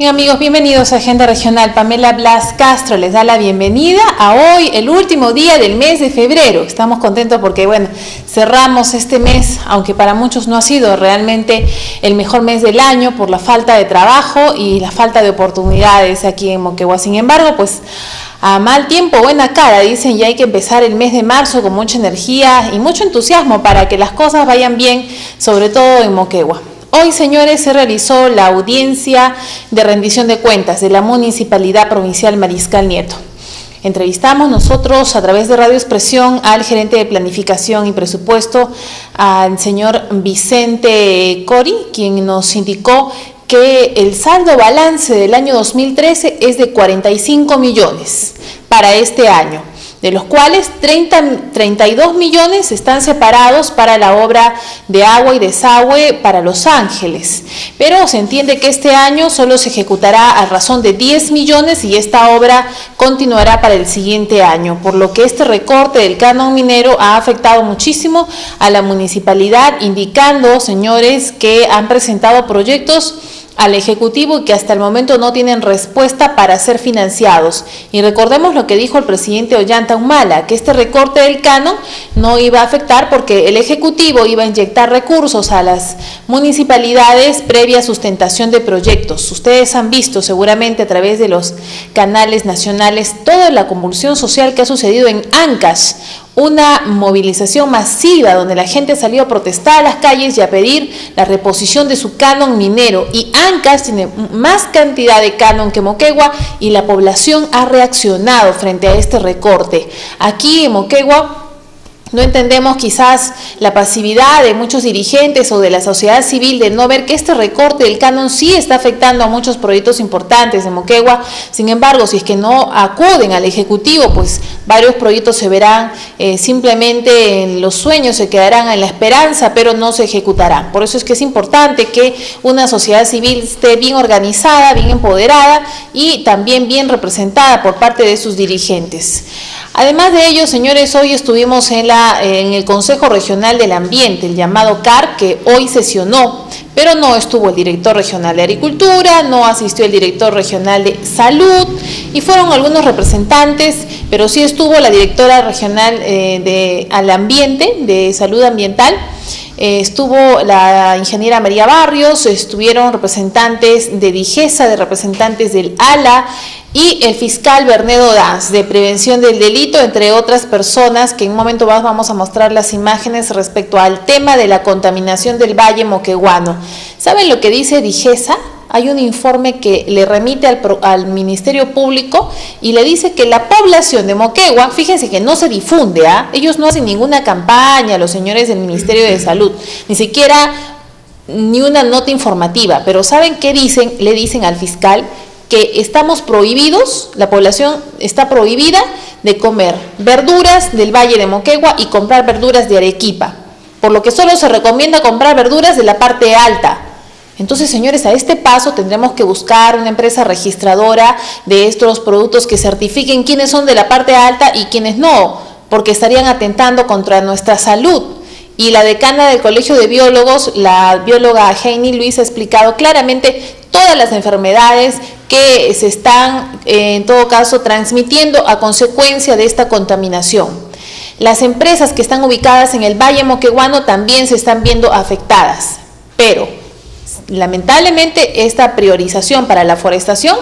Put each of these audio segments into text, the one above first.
Bien amigos, bienvenidos a Agenda Regional. Pamela Blas Castro les da la bienvenida a hoy, el último día del mes de febrero. Estamos contentos porque, bueno, cerramos este mes, aunque para muchos no ha sido realmente el mejor mes del año por la falta de trabajo y la falta de oportunidades aquí en Moquegua. Sin embargo, pues a mal tiempo, buena cara, dicen, y hay que empezar el mes de marzo con mucha energía y mucho entusiasmo para que las cosas vayan bien, sobre todo en Moquegua. Hoy, señores, se realizó la audiencia de rendición de cuentas de la Municipalidad Provincial Mariscal Nieto. Entrevistamos nosotros a través de Radio Expresión al gerente de planificación y presupuesto, al señor Vicente Cori, quien nos indicó que el saldo balance del año 2013 es de 45 millones para este año de los cuales 30, 32 millones están separados para la obra de agua y desagüe para Los Ángeles. Pero se entiende que este año solo se ejecutará a razón de 10 millones y esta obra continuará para el siguiente año, por lo que este recorte del canon minero ha afectado muchísimo a la municipalidad, indicando, señores, que han presentado proyectos al Ejecutivo y que hasta el momento no tienen respuesta para ser financiados. Y recordemos lo que dijo el presidente Ollanta Humala, que este recorte del canon no iba a afectar porque el Ejecutivo iba a inyectar recursos a las municipalidades previa sustentación de proyectos. Ustedes han visto seguramente a través de los canales nacionales toda la convulsión social que ha sucedido en Ancash, una movilización masiva donde la gente salió a protestar a las calles y a pedir la reposición de su canon minero. Y Ancash tiene más cantidad de canon que Moquegua y la población ha reaccionado frente a este recorte. Aquí en Moquegua no entendemos quizás la pasividad de muchos dirigentes o de la sociedad civil de no ver que este recorte del canon sí está afectando a muchos proyectos importantes de Moquegua. Sin embargo, si es que no acuden al Ejecutivo, pues varios proyectos se verán eh, simplemente en los sueños, se quedarán en la esperanza, pero no se ejecutarán. Por eso es que es importante que una sociedad civil esté bien organizada, bien empoderada y también bien representada por parte de sus dirigentes. Además de ello, señores, hoy estuvimos en, el Consejo Regional del Ambiente, el llamado CAR, que hoy sesionó, pero no estuvo el director regional de Agricultura, no asistió el director regional de Salud y fueron algunos representantes, pero sí estuvo la directora regional eh, de, al Ambiente, de Salud Ambiental, eh, estuvo la ingeniera María Barrios, estuvieron representantes de Digesa, de representantes del ALA y el fiscal Bernedo Das, de prevención del delito, entre otras personas que en un momento más vamos a mostrar las imágenes respecto al tema de la contaminación del Valle Moqueguano. ¿Saben lo que dice Digesa? hay un informe que le remite al, Ministerio Público y le dice que la población de Moquegua, fíjense que no se difunde, ¿ah? ellos no hacen ninguna campaña, los señores del Ministerio de Salud, ni siquiera ni una nota informativa, pero ¿saben qué dicen? Le dicen al fiscal que estamos prohibidos, la población está prohibida de comer verduras del Valle de Moquegua y comprar verduras de Arequipa, por lo que solo se recomienda comprar verduras de la parte alta, entonces, señores, a este paso tendremos que buscar una empresa registradora de estos productos que certifiquen quiénes son de la parte alta y quiénes no, porque estarían atentando contra nuestra salud. Y la decana del Colegio de Biólogos, la bióloga Heini Luis, ha explicado claramente todas las enfermedades que se están, eh, en todo caso, transmitiendo a consecuencia de esta contaminación. Las empresas que están ubicadas en el Valle Moqueguano también se están viendo afectadas, pero lamentablemente esta priorización para la forestación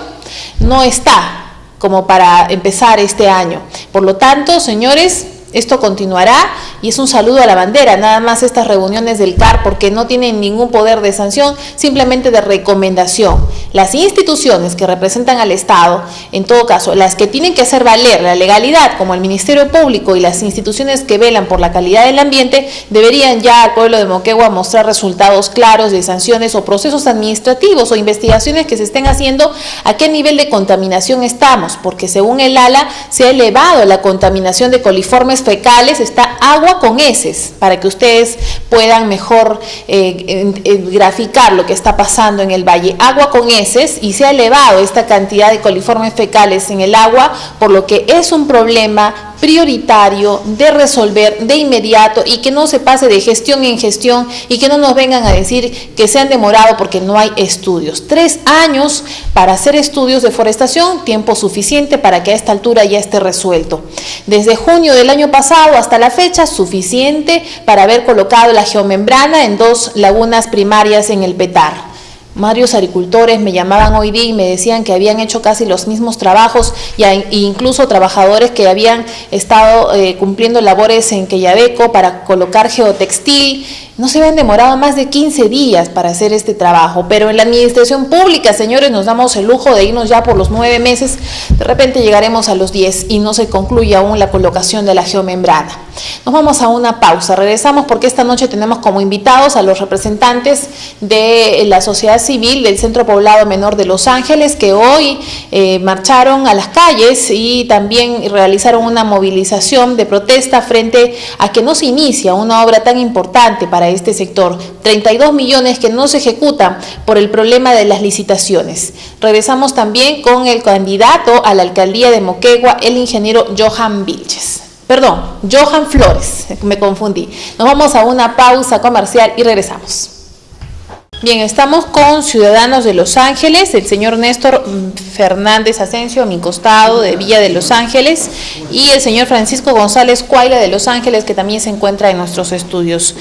no está como para empezar este año. Por lo tanto, señores, esto continuará y es un saludo a la bandera, nada más estas reuniones del CAR porque no tienen ningún poder de sanción, simplemente de recomendación. Las instituciones que representan al Estado, en todo caso, las que tienen que hacer valer la legalidad, como el Ministerio Público y las instituciones que velan por la calidad del ambiente, deberían ya al pueblo de Moquegua mostrar resultados claros de sanciones o procesos administrativos o investigaciones que se estén haciendo a qué nivel de contaminación estamos, porque según el ALA se ha elevado la contaminación de coliformes fecales está agua con heces, para que ustedes puedan mejor eh, graficar lo que está pasando en el valle. Agua con heces y se ha elevado esta cantidad de coliformes fecales en el agua, por lo que es un problema prioritario de resolver de inmediato y que no se pase de gestión en gestión y que no nos vengan a decir que se han demorado porque no hay estudios. Tres años para hacer estudios de forestación, tiempo suficiente para que a esta altura ya esté resuelto. Desde junio del año pasado hasta la fecha, suficiente para haber colocado la geomembrana en dos lagunas primarias en el Petar. Varios agricultores me llamaban hoy día y me decían que habían hecho casi los mismos trabajos e incluso trabajadores que habían estado eh, cumpliendo labores en Queyabeco para colocar geotextil no se habían demorado más de 15 días para hacer este trabajo, pero en la administración pública, señores, nos damos el lujo de irnos ya por los nueve meses, de repente llegaremos a los 10 y no se concluye aún la colocación de la geomembrana. Nos vamos a una pausa, regresamos porque esta noche tenemos como invitados a los representantes de la sociedad civil del Centro Poblado Menor de Los Ángeles que hoy eh, marcharon a las calles y también realizaron una movilización de protesta frente a que no se inicia una obra tan importante para este sector. 32 millones que no se ejecutan por el problema de las licitaciones. Regresamos también con el candidato a la alcaldía de Moquegua, el ingeniero Johan Vilches. Perdón, Johan Flores, me confundí. Nos vamos a una pausa comercial y regresamos. Bien, estamos con ciudadanos de Los Ángeles, el señor Néstor Fernández Asensio a mi costado de Villa de Los Ángeles y el señor Francisco González Cuaila de Los Ángeles que también se encuentra en nuestros estudios.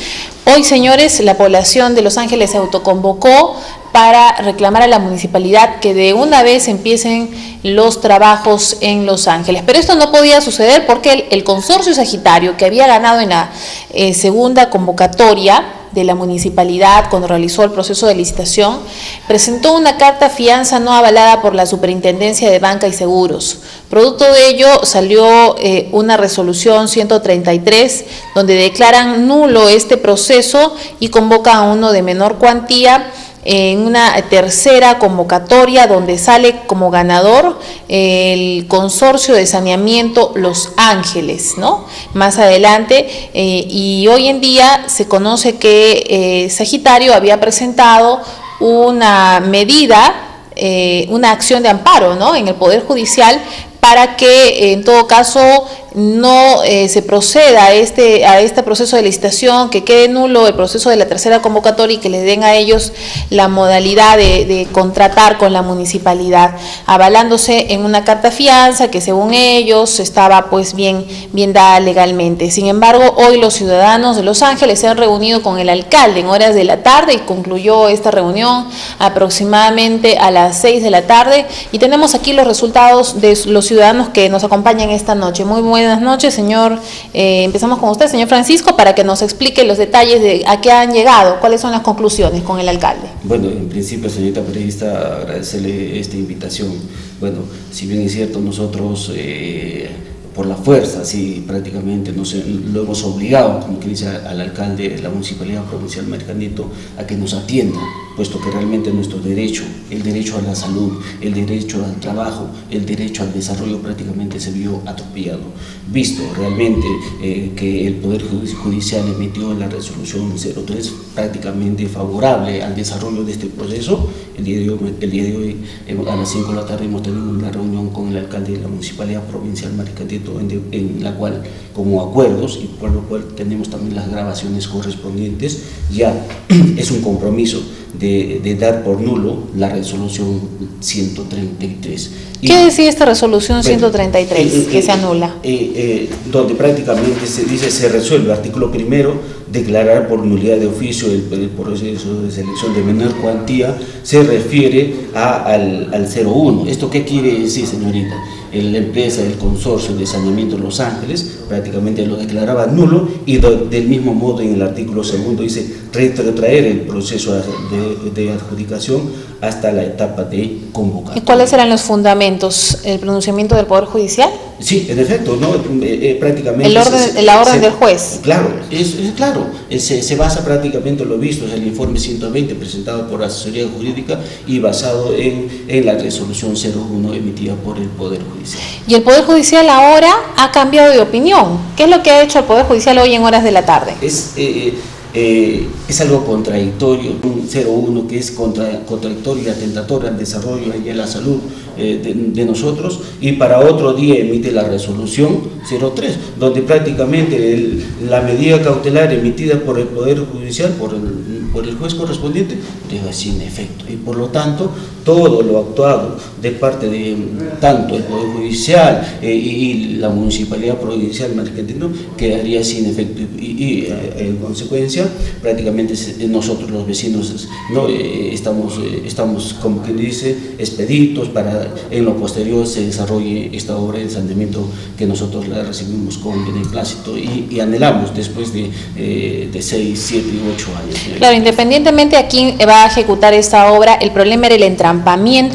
Hoy, señores, la población de Los Ángeles se autoconvocó para reclamar a la municipalidad que de una vez empiecen los trabajos en Los Ángeles. Pero esto no podía suceder porque el, consorcio Sagitario, que había ganado en la eh, segunda convocatoria, de la municipalidad cuando realizó el proceso de licitación, presentó una carta fianza no avalada por la Superintendencia de Banca y Seguros. Producto de ello salió eh, una resolución 133 donde declaran nulo este proceso y convoca a uno de menor cuantía en una tercera convocatoria donde sale como ganador el consorcio de saneamiento Los Ángeles, ¿no? Más adelante, eh, y hoy en día se conoce que eh, Sagitario había presentado una medida, eh, una acción de amparo, ¿no? En el Poder Judicial para que en todo caso no eh, se proceda a este, a este proceso de licitación, que quede nulo el proceso de la tercera convocatoria y que le den a ellos la modalidad de, contratar con la municipalidad, avalándose en una carta fianza que según ellos estaba pues bien, bien dada legalmente. Sin embargo, hoy los ciudadanos de Los Ángeles se han reunido con el alcalde en horas de la tarde y concluyó esta reunión aproximadamente a las 6 de la tarde y tenemos aquí los resultados de los ciudadanos que nos acompañan esta noche. Muy buenas noches, señor. Eh, empezamos con usted, señor Francisco, para que nos explique los detalles de a qué han llegado, cuáles son las conclusiones con el alcalde. Bueno, en principio, señorita periodista, agradecerle esta invitación. Bueno, si bien es cierto, nosotros... Eh, por la fuerza, sí, prácticamente nos, lo hemos obligado, como que dice al alcalde de la Municipalidad Provincial Mercandito, a que nos atienda, puesto que realmente nuestro derecho, el derecho a la salud, el derecho al trabajo, el derecho al desarrollo prácticamente se vio atropellado. Visto realmente eh, que el Poder Judicial emitió la resolución 03 prácticamente favorable al desarrollo de este proceso, el día de hoy, el día de hoy eh, a las 5 de la tarde hemos tenido una reunión con el alcalde de la Municipalidad Provincial Mercandito en, la cual, como acuerdos, y por lo cual tenemos también las grabaciones correspondientes, ya es un compromiso de, dar por nulo la resolución 133. ¿Qué decía esta resolución 133 eh, eh, que se anula? Eh, donde prácticamente se dice, se resuelve, artículo primero, declarar por nulidad de oficio el, proceso de selección de menor cuantía, se refiere a, al, al 01. ¿Esto qué quiere decir, señorita? la empresa del consorcio de saneamiento Los Ángeles prácticamente lo declaraba nulo y del mismo modo en el artículo segundo dice retrotraer el proceso de, de adjudicación hasta la etapa de convocatoria. ¿Y cuáles eran los fundamentos? ¿El pronunciamiento del Poder Judicial? Sí, en efecto, ¿no? Eh, eh, prácticamente... El orden, la orden del juez. Claro, es, claro, se, se, basa prácticamente en lo visto, es el informe 120 presentado por asesoría jurídica y basado en, en la resolución 01 emitida por el Poder Judicial. Y el Poder Judicial ahora ha cambiado de opinión. ¿Qué es lo que ha hecho el Poder Judicial hoy en horas de la tarde? Es... Eh, eh, es algo contradictorio, un 01 que es contra, contradictorio y atentatorio al desarrollo y a la salud eh, de, nosotros, y para otro día emite la resolución 03, donde prácticamente la medida cautelar emitida por el Poder Judicial, por el, por el juez correspondiente, deja sin efecto, y por lo tanto todo lo actuado de parte de tanto el Poder Judicial eh, y, la Municipalidad Provincial Marquentino quedaría sin efecto, y, en consecuencia prácticamente nosotros los vecinos no estamos, estamos como quien dice expeditos para en lo posterior se desarrolle esta obra de saneamiento que nosotros la recibimos con beneplácito y, y anhelamos después de, eh, de 6, 7 y 8 años. Claro, independientemente de quién va a ejecutar esta obra, el problema era el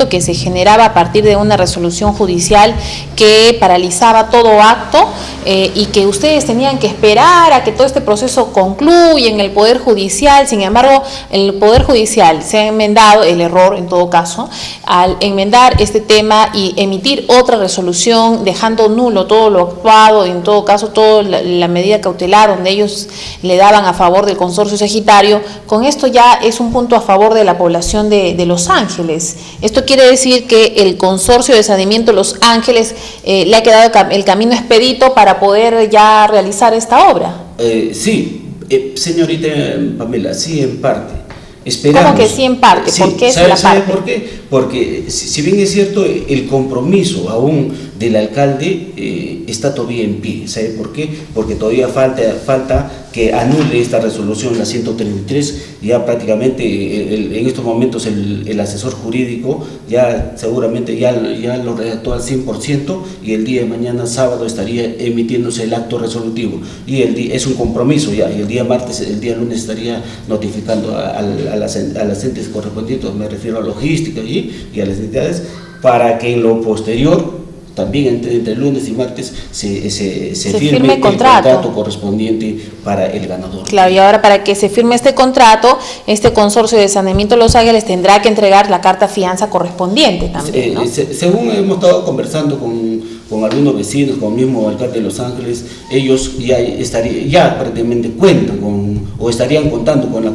que se generaba a partir de una resolución judicial que paralizaba todo acto eh, y que ustedes tenían que esperar a que todo este proceso concluya en el Poder Judicial. Sin embargo, el Poder Judicial se ha enmendado, el error en todo caso, al enmendar este tema y emitir otra resolución dejando nulo todo lo actuado, en todo caso toda la, medida cautelar donde ellos le daban a favor del consorcio sagitario, con esto ya es un punto a favor de la población de, Los Ángeles. Esto quiere decir que el consorcio de saneamiento Los Ángeles le ha quedado el camino expedito para poder ya realizar esta obra. Eh, sí, eh, señorita Pamela, sí en parte. Esperamos. ¿Cómo que sí en parte? ¿Por qué es la parte? por qué? Porque si, bien es cierto, el compromiso aún del alcalde eh, está todavía en pie. ¿Sabe por qué? Porque todavía falta, falta que anule esta resolución, la 133, ya prácticamente en estos momentos el, asesor jurídico ya seguramente ya, ya lo redactó al 100% y el día de mañana sábado estaría emitiéndose el acto resolutivo y el es un compromiso ya y el día martes, el día lunes estaría notificando a, las, a las entes correspondientes, me refiero a logística y, y a las entidades, para que en lo posterior también entre, lunes y martes se, se, firme, el contrato. correspondiente para el ganador. Claro, y ahora para que se firme este contrato, este consorcio de saneamiento de Los Ángeles tendrá que entregar la carta fianza correspondiente también. Eh, según hemos estado conversando con con algunos vecinos, con el mismo alcalde de Los Ángeles, ellos ya, estaría, ya prácticamente cuentan con, o estarían contando con la,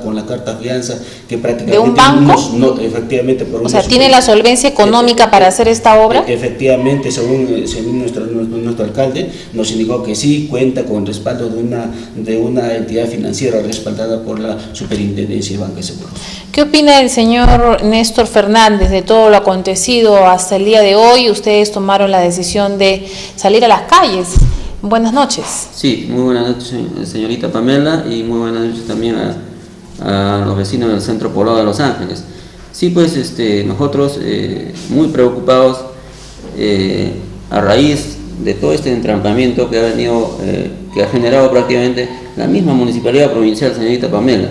con la carta fianza que prácticamente... ¿De un banco? no, efectivamente. Por o sea, ¿tiene la solvencia económica para hacer esta obra? Efectivamente, según, nuestro, nuestro, alcalde, nos indicó que sí cuenta con respaldo de una, de una entidad financiera respaldada por la Superintendencia de Banca y Seguros. ¿Qué opina el señor Néstor Fernández de todo lo acontecido hasta el día de hoy? Ustedes tomaron la decisión de salir a las calles. Buenas noches. Sí, muy buenas noches, señorita Pamela, y muy buenas noches también a, los vecinos del Centro Poblado de Los Ángeles. Sí, pues este, nosotros eh, muy preocupados eh, a raíz de todo este entrampamiento que ha venido, eh, que ha generado prácticamente la misma municipalidad provincial, señorita Pamela.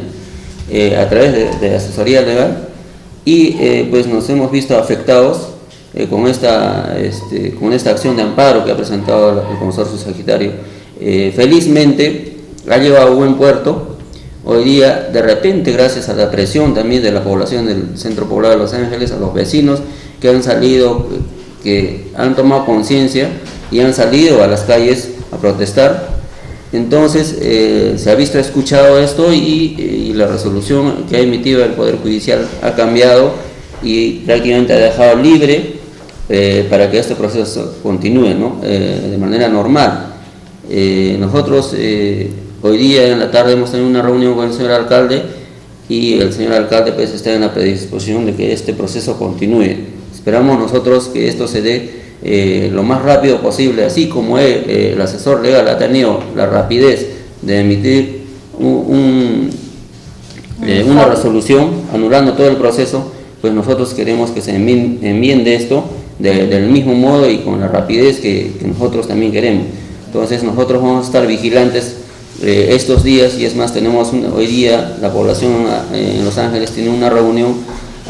Eh, a través de, asesoría legal y eh, pues nos hemos visto afectados eh, con, esta, este, con esta acción de amparo que ha presentado el consorcio Sagitario. felizmente ha llevado a buen puerto. Hoy día, de repente, gracias a la presión también de la población del Centro Poblado de Los Ángeles, a los vecinos que han salido, que han tomado conciencia y han salido a las calles a protestar, entonces eh, se ha visto, escuchado esto y, la resolución que ha emitido el Poder Judicial ha cambiado y prácticamente ha dejado libre eh, para que este proceso continúe eh, de manera normal. nosotros hoy día en la tarde hemos tenido una reunión con el señor alcalde y el señor alcalde pues está en la predisposición de que este proceso continúe. Esperamos nosotros que esto se dé eh, lo más rápido posible, así como eh, el asesor legal ha tenido la rapidez de emitir eh, una resolución anulando todo el proceso, pues nosotros queremos que se enmiende esto del mismo modo y con la rapidez que, nosotros también queremos. Entonces nosotros vamos a estar vigilantes estos días y es más, tenemos hoy día la población en Los Ángeles tiene una reunión,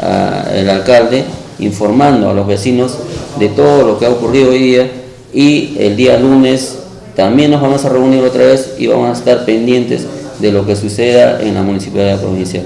ah, el alcalde informando a los vecinos de todo lo que ha ocurrido hoy día y el día lunes también nos vamos a reunir otra vez y vamos a estar pendientes de lo que suceda en la municipalidad provincial.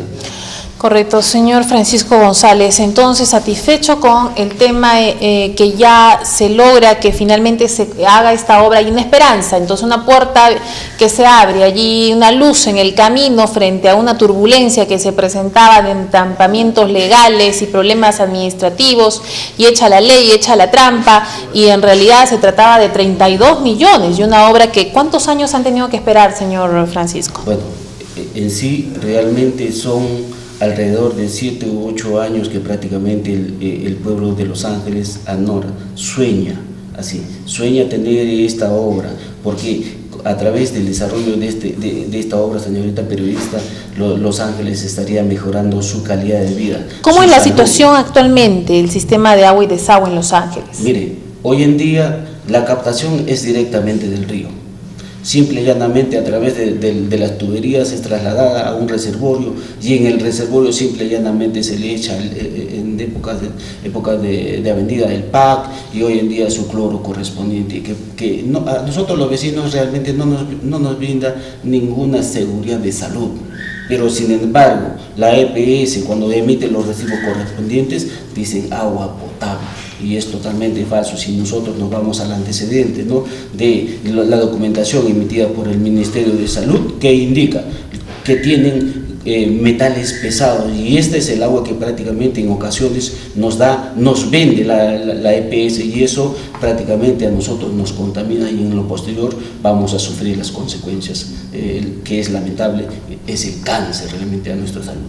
Correcto, señor Francisco González. Entonces, satisfecho con el tema eh, eh, que ya se logra que finalmente se haga esta obra, hay una esperanza, entonces una puerta que se abre, allí una luz en el camino frente a una turbulencia que se presentaba de entampamientos legales y problemas administrativos, y echa la ley, echa la trampa, y en realidad se trataba de 32 millones y una obra que, ¿cuántos años han tenido que esperar, señor Francisco? Bueno, en sí realmente son alrededor de siete u ocho años que prácticamente eh, el, pueblo de Los Ángeles anora, sueña, así, sueña tener esta obra, porque a través del desarrollo de, este, de, esta obra, señorita periodista, Los Ángeles estaría mejorando su calidad de vida. ¿Cómo es la situación actualmente, el sistema de agua y desagüe en Los Ángeles? Mire, hoy en día la captación es directamente del río simple y llanamente a través de, las tuberías es trasladada a un reservorio y en el reservorio simple y llanamente se le echa en épocas de, épocas de, avenida el PAC y hoy en día su cloro correspondiente, que, que a nosotros los vecinos realmente no nos, no nos brinda ninguna seguridad de salud. Pero sin embargo la EPS cuando emite los recibos correspondientes dicen agua potable y es totalmente falso si nosotros nos vamos al antecedente ¿no? de la documentación emitida por el Ministerio de Salud que indica que tienen eh, metales pesados y este es el agua que prácticamente en ocasiones nos da, nos vende la, EPS y eso prácticamente a nosotros nos contamina y en lo posterior vamos a sufrir las consecuencias, que es lamentable, es el cáncer realmente a nuestra salud.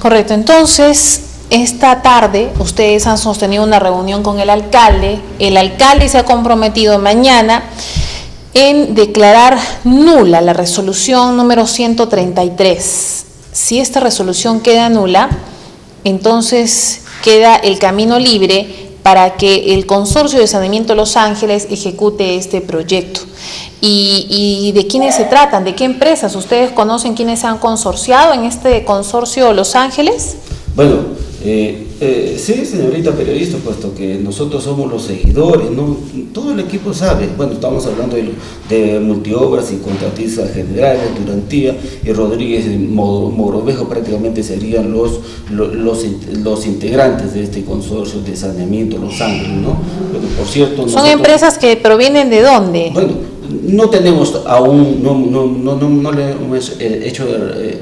Correcto, entonces esta tarde ustedes han sostenido una reunión con el alcalde, el alcalde se ha comprometido mañana en declarar nula la resolución número 133. Si esta resolución queda nula, entonces queda el camino libre para que el Consorcio de Saneamiento Los Ángeles ejecute este proyecto. ¿Y, ¿Y, de quiénes se tratan? ¿De qué empresas? ¿Ustedes conocen quiénes se han consorciado en este consorcio Los Ángeles? Bueno, eh, eh, sí, señorita periodista, puesto que nosotros somos los seguidores, ¿no? todo el equipo sabe, bueno, estamos hablando de, multiobras y contratistas generales, Durantía y Rodríguez Morovejo prácticamente serían los, los, los, integrantes de este consorcio de saneamiento Los Ángeles, ¿no? por cierto... ¿Son empresas que provienen de dónde? Bueno, no tenemos aún, no, no, no, no, le hemos hecho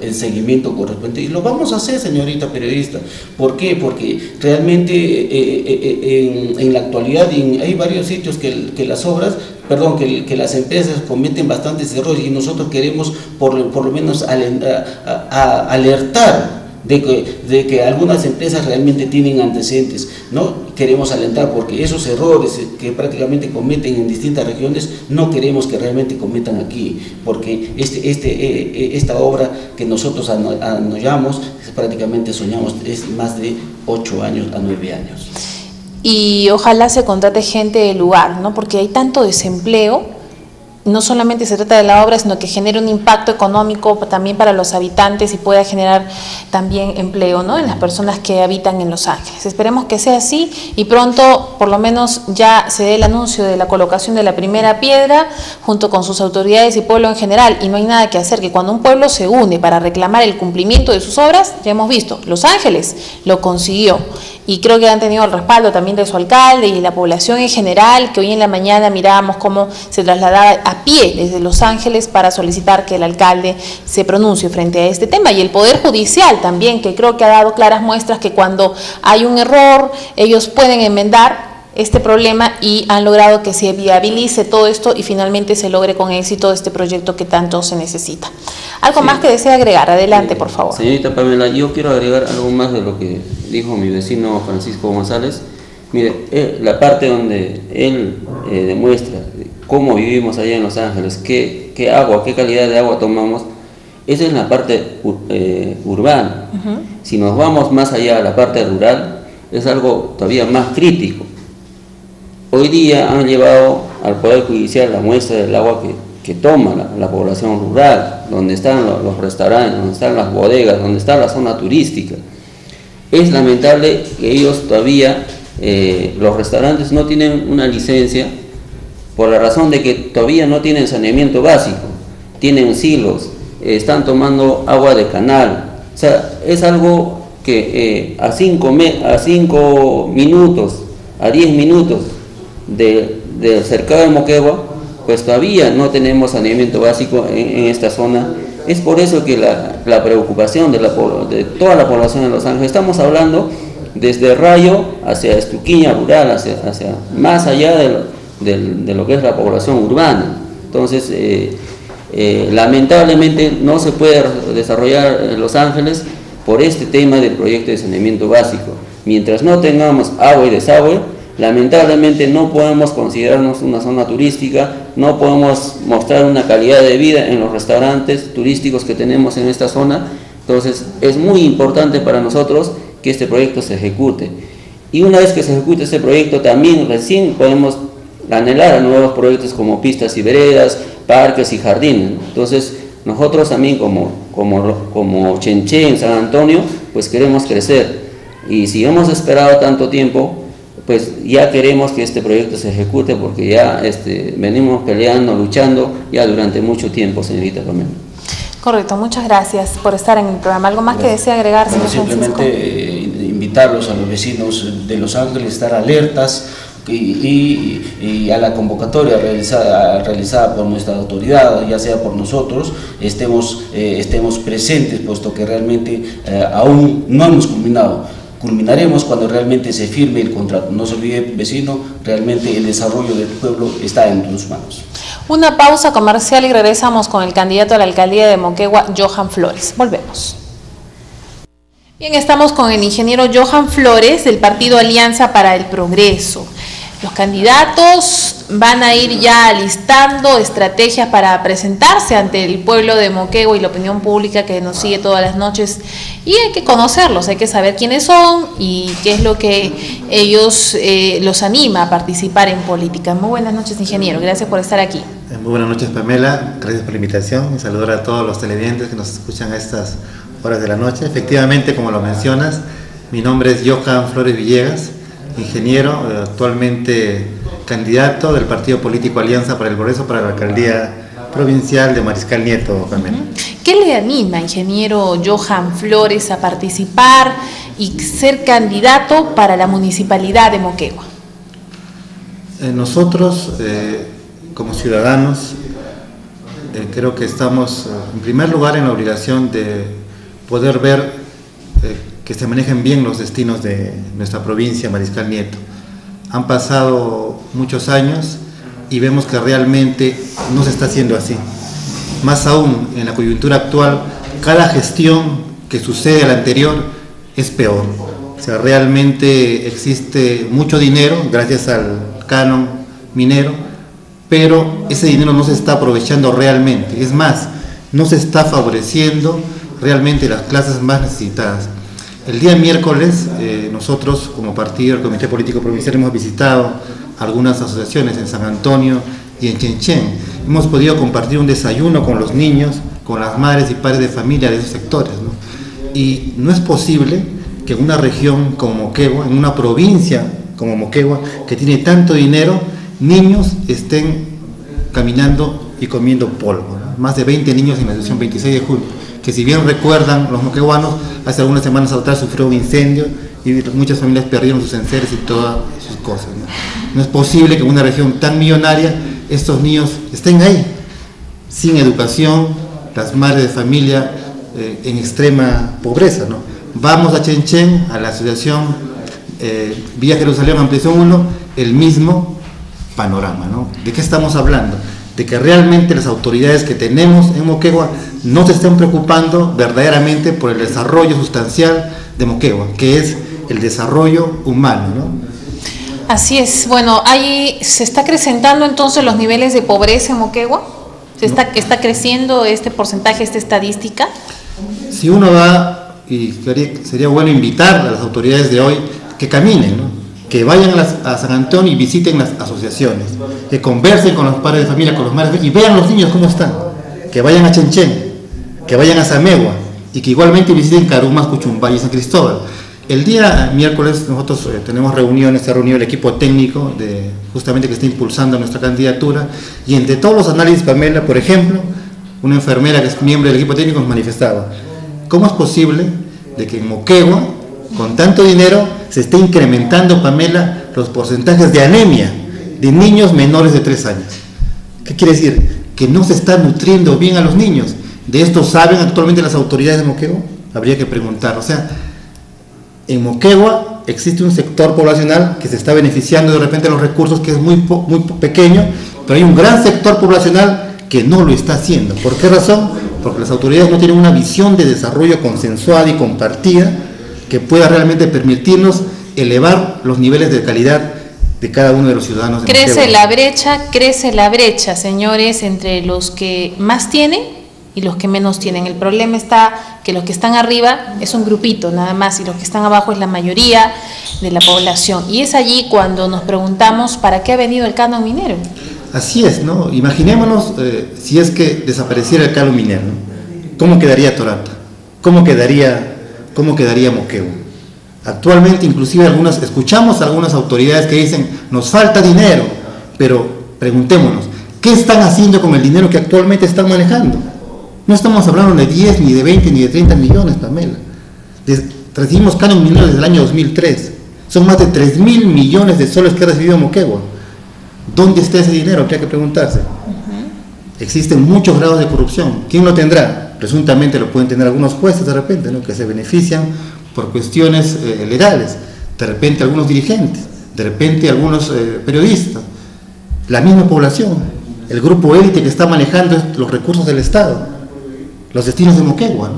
el, seguimiento correspondiente y lo vamos a hacer, señorita periodista. ¿Por qué? Porque realmente eh, eh, eh, en, la actualidad hay varios sitios que, que las obras, perdón, que, que, las empresas cometen bastantes errores y nosotros queremos por, por lo menos alertar de que, de que algunas empresas realmente tienen antecedentes. No queremos alentar porque esos errores que prácticamente cometen en distintas regiones no queremos que realmente cometan aquí, porque este, este, eh, eh, esta obra que nosotros anoyamos, prácticamente soñamos, es más de 8 años a 9 años. Y ojalá se contrate gente del lugar, ¿no? porque hay tanto desempleo no solamente se trata de la obra, sino que genere un impacto económico también para los habitantes y pueda generar también empleo ¿no? en las personas que habitan en Los Ángeles. Esperemos que sea así y pronto por lo menos ya se dé el anuncio de la colocación de la primera piedra junto con sus autoridades y pueblo en general. Y no hay nada que hacer, que cuando un pueblo se une para reclamar el cumplimiento de sus obras, ya hemos visto, Los Ángeles lo consiguió y creo que han tenido el respaldo también de su alcalde y la población en general, que hoy en la mañana mirábamos cómo se trasladaba a pie desde Los Ángeles para solicitar que el alcalde se pronuncie frente a este tema. Y el Poder Judicial también, que creo que ha dado claras muestras que cuando hay un error ellos pueden enmendar este problema y han logrado que se viabilice todo esto y finalmente se logre con éxito este proyecto que tanto se necesita. ¿Algo más que desea agregar? Adelante, por favor. Señorita Pamela, yo quiero agregar algo más de lo que dijo mi vecino Francisco González. Mire, eh, la parte donde él eh, demuestra cómo vivimos allá en Los Ángeles, qué, qué, agua, qué calidad de agua tomamos, esa es la parte eh, urbana. Si nos vamos más allá a la parte rural, es algo todavía más crítico. Hoy día han llevado al Poder Judicial la muestra del agua que, que toma la, población rural, donde están los, restaurantes, donde están las bodegas, donde está la zona turística. Es lamentable que ellos todavía, eh, los restaurantes no tienen una licencia por la razón de que todavía no tienen saneamiento básico, tienen silos, están tomando agua de canal. O sea, es algo que eh, a 5 a cinco minutos, a 10 minutos del de cercado de Moquegua, pues todavía no tenemos saneamiento básico en, esta zona. Es por eso que la, preocupación de, la, de toda la población de Los Ángeles, estamos hablando desde Rayo hacia Estuquiña rural, hacia, hacia más allá de lo, que es la población urbana. Entonces, eh, eh, lamentablemente no se puede desarrollar Los Ángeles por este tema del proyecto de saneamiento básico. Mientras no tengamos agua y desagüe, lamentablemente no podemos considerarnos una zona turística, no podemos mostrar una calidad de vida en los restaurantes turísticos que tenemos en esta zona. Entonces es muy importante para nosotros que este proyecto se ejecute. Y una vez que se ejecute este proyecto, también recién podemos anhelar a nuevos proyectos como pistas y veredas, parques y jardines. Entonces, nosotros también como, como, como Chenché en San Antonio, pues queremos crecer. Y si hemos esperado tanto tiempo, pues ya queremos que este proyecto se ejecute porque ya este, venimos peleando, luchando ya durante mucho tiempo, señorita Pamela. Correcto, muchas gracias por estar en el programa. ¿Algo más que desea agregar, señor Simplemente eh, invitarlos a los vecinos de Los Ángeles a estar alertas y, a la convocatoria realizada, realizada por nuestra autoridad, ya sea por nosotros, estemos, eh, estemos presentes, puesto que realmente eh, aún no hemos culminado. Culminaremos cuando realmente se firme el contrato. No se olvide, vecino, realmente el desarrollo del pueblo está en tus manos. Una pausa comercial y regresamos con el candidato a la alcaldía de Moquegua, Johan Flores. Volvemos. Bien, estamos con el ingeniero Johan Flores del partido Alianza para el Progreso. Los candidatos van a ir ya listando estrategias para presentarse ante el pueblo de Moquegua y la opinión pública que nos sigue todas las noches. Y hay que conocerlos, hay que saber quiénes son y qué es lo que ellos eh, los anima a participar en política. Muy buenas noches, ingeniero. Gracias por estar aquí. Eh, muy buenas noches, Pamela. Gracias por la invitación y saludar a todos los televidentes que nos escuchan a estas horas de la noche. Efectivamente, como lo mencionas, mi nombre es Johan Flores Villegas ingeniero, eh, actualmente candidato del partido político Alianza para el Progreso para la alcaldía provincial de Mariscal Nieto, también. ¿Qué le anima, ingeniero Johan Flores, a participar y ser candidato para la municipalidad de Moquegua? Eh, nosotros, eh, como ciudadanos, creo que estamos, en primer lugar, en la obligación de poder ver que se manejen bien los destinos de nuestra provincia, Mariscal Nieto. Han pasado muchos años y vemos que realmente no se está haciendo así. Más aún, en la coyuntura actual, cada gestión que sucede a la anterior es peor. O sea, realmente existe mucho dinero gracias al canon minero, pero ese dinero no se está aprovechando realmente. Es más, no se está favoreciendo realmente las clases más necesitadas. El día miércoles eh, nosotros como partido, el Comité Político Provincial, hemos visitado algunas asociaciones en San Antonio y en Chenchen. Hemos podido compartir un desayuno con los niños, con las madres y padres de familia de esos sectores. Y no es posible que una región como Moquegua, en una provincia como Moquegua, que tiene tanto dinero, niños estén caminando y comiendo polvo. Más de 20 niños en la sesión 26 de julio que si bien recuerdan los moqueguanos, hace algunas semanas atrás sufrió un incendio y muchas familias perdieron sus enseres y todas sus cosas. ¿no? es posible que en una región tan millonaria estos niños estén ahí, sin educación, las madres de familia eh, en extrema pobreza. ¿no? Vamos a Chenchen, a la asociación eh, Villa Jerusalén Ampliación 1, el mismo panorama. ¿no? ¿De qué estamos hablando? De que realmente las autoridades que tenemos en Moquegua no se estén preocupando verdaderamente por el desarrollo sustancial de Moquegua, que es el desarrollo humano. ¿no? Así es. Bueno, ahí se está acrecentando entonces los niveles de pobreza en Moquegua. ¿Se está, está creciendo este porcentaje, esta estadística? Si uno va, y sería bueno invitar a las autoridades de hoy que caminen, ¿no? Que vayan a, San Antonio y visiten las asociaciones, que conversen con los padres de familia, con los madres y vean los niños cómo están, que vayan a Chenchen, que vayan a Samegua y que igualmente visiten Carumas, Cuchumbay y San Cristóbal. El día miércoles nosotros eh, tenemos reuniones, se ha reunido el equipo técnico de, justamente que está impulsando nuestra candidatura y entre todos los análisis, Pamela, por ejemplo, una enfermera que es miembro del equipo técnico nos manifestaba, ¿cómo es posible de que en Moquegua, con tanto dinero, se está incrementando, Pamela, los porcentajes de anemia de niños menores de 3 años. ¿Qué quiere decir? Que no se está nutriendo bien a los niños. ¿De esto saben actualmente las autoridades de Moquegua? Habría que preguntar. O sea, en Moquegua existe un sector poblacional que se está beneficiando de repente de los recursos, que es muy, muy pequeño, pero hay un gran sector poblacional que no lo está haciendo. ¿Por qué razón? Porque las autoridades no tienen una visión de desarrollo consensuada y compartida que pueda realmente permitirnos elevar los niveles de calidad de cada uno de los ciudadanos. crece la brecha, crece la brecha, señores, entre los que más tienen y los que menos tienen. El problema está que los que están arriba es un grupito nada más y los que están abajo es la mayoría de la población. Y es allí cuando nos preguntamos para qué ha venido el canon minero. Así es, ¿no? Imaginémonos eh, si es que desapareciera el canon minero, ¿cómo quedaría Torata? ¿Cómo quedaría, cómo quedaría Moqueo? Actualmente inclusive algunas, escuchamos a algunas autoridades que dicen, nos falta dinero, pero preguntémonos, ¿qué están haciendo con el dinero que actualmente están manejando? No estamos hablando de 10, ni de 20, ni de 30 millones, Pamela. recibimos canon minero desde el año 2003. Son más de 3 mil millones de soles que ha recibido Moquegua. ¿Dónde está ese dinero? Habría que preguntarse. Existen muchos grados de corrupción. ¿Quién lo tendrá? Presuntamente lo pueden tener algunos jueces de repente, ¿no? que se benefician por cuestiones eh, legales, de repente algunos dirigentes, de repente algunos eh, periodistas, la misma población, el grupo élite que está manejando los recursos del Estado, los destinos de Moquegua,